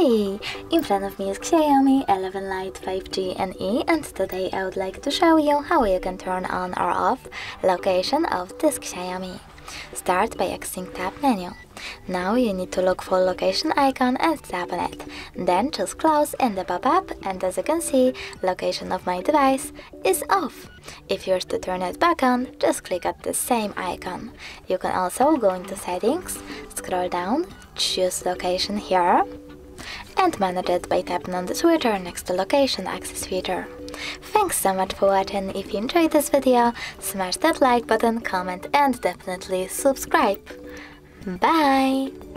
Hey! In front of me is Xiaomi 11 Lite 5G NE and today I would like to show you how you can turn on or off location of this Xiaomi. Start by accessing tab menu. Now you need to look for location icon and tap on it. Then choose close in the pop-up and as you can see, location of my device is off. If you wish to turn it back on, just click at the same icon. You can also go into settings, scroll down, choose location here and manage it by tapping on the switcher next to location access feature. Thanks so much for watching, if you enjoyed this video, smash that like button, comment and definitely subscribe. Bye!